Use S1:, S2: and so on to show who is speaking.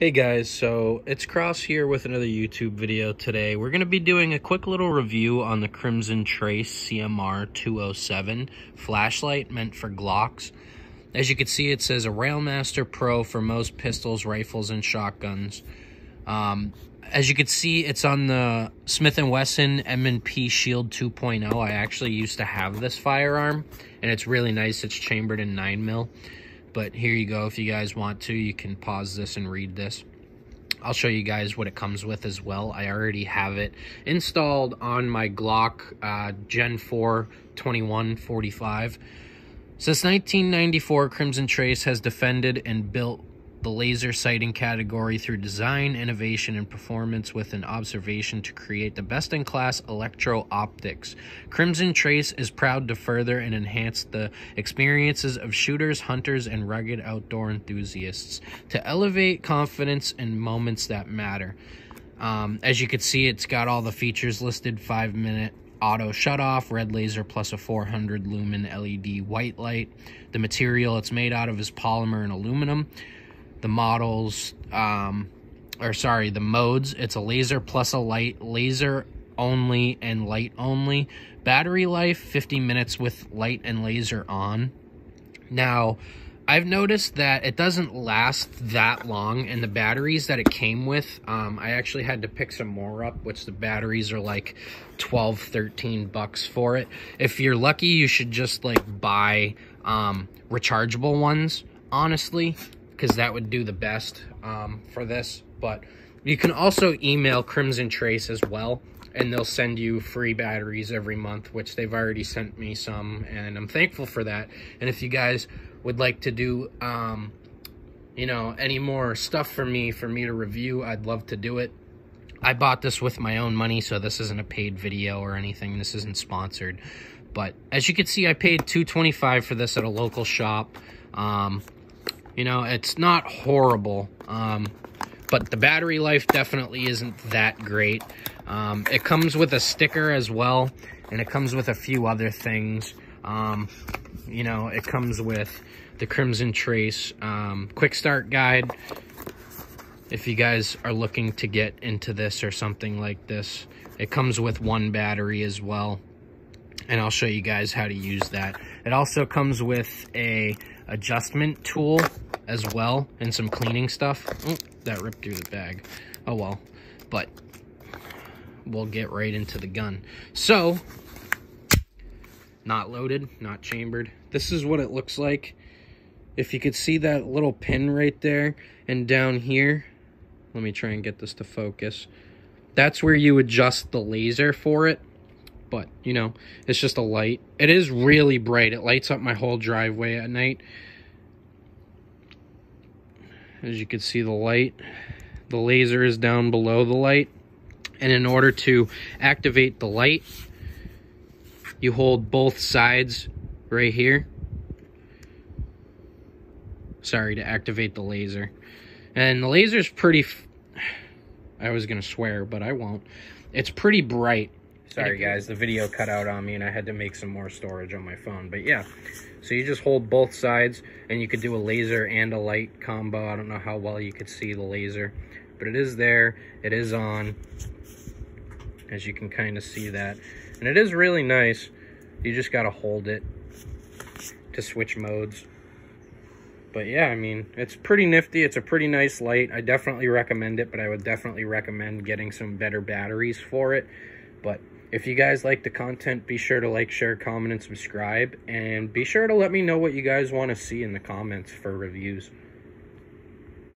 S1: Hey guys, so it's Kross here with another YouTube video today. We're going to be doing a quick little review on the Crimson Trace CMR 207 flashlight meant for Glocks. As you can see, it says a Railmaster Pro for most pistols, rifles, and shotguns. Um, as you can see, it's on the Smith & Wesson M&P Shield 2.0. I actually used to have this firearm, and it's really nice. It's chambered in 9 mil. But here you go. If you guys want to, you can pause this and read this. I'll show you guys what it comes with as well. I already have it installed on my Glock uh, Gen 4 2145. Since 1994, Crimson Trace has defended and built the laser sighting category through design, innovation, and performance with an observation to create the best in class electro optics. Crimson Trace is proud to further and enhance the experiences of shooters, hunters, and rugged outdoor enthusiasts to elevate confidence in moments that matter. Um, as you can see, it's got all the features listed 5 minute auto shut off, red laser plus a 400 lumen LED white light. The material it's made out of is polymer and aluminum the models, um, or sorry, the modes. It's a laser plus a light, laser only and light only. Battery life 50 minutes with light and laser on. Now, I've noticed that it doesn't last that long, and the batteries that it came with, um, I actually had to pick some more up, which the batteries are like 12, 13 bucks for it. If you're lucky, you should just like buy um, rechargeable ones, honestly because that would do the best um, for this. But you can also email Crimson Trace as well, and they'll send you free batteries every month, which they've already sent me some, and I'm thankful for that. And if you guys would like to do, um, you know, any more stuff for me, for me to review, I'd love to do it. I bought this with my own money, so this isn't a paid video or anything. This isn't sponsored. But as you can see, I paid 225 for this at a local shop. Um, you know, it's not horrible, um, but the battery life definitely isn't that great. Um, it comes with a sticker as well, and it comes with a few other things. Um, you know, it comes with the Crimson Trace um, quick start guide. If you guys are looking to get into this or something like this, it comes with one battery as well. And I'll show you guys how to use that. It also comes with a adjustment tool as well and some cleaning stuff. Oh, that ripped through the bag. Oh well, but we'll get right into the gun. So, not loaded, not chambered. This is what it looks like. If you could see that little pin right there and down here, let me try and get this to focus. That's where you adjust the laser for it. But, you know, it's just a light. It is really bright. It lights up my whole driveway at night. As you can see the light, the laser is down below the light. And in order to activate the light, you hold both sides right here. Sorry, to activate the laser. And the laser's pretty... I was going to swear, but I won't. It's pretty bright. Sorry, guys. The video cut out on me, and I had to make some more storage on my phone. But, yeah. So you just hold both sides and you could do a laser and a light combo. I don't know how well you could see the laser, but it is there. It is on, as you can kind of see that. And it is really nice. You just got to hold it to switch modes. But yeah, I mean, it's pretty nifty. It's a pretty nice light. I definitely recommend it, but I would definitely recommend getting some better batteries for it. But if you guys like the content, be sure to like, share, comment, and subscribe. And be sure to let me know what you guys want to see in the comments for reviews.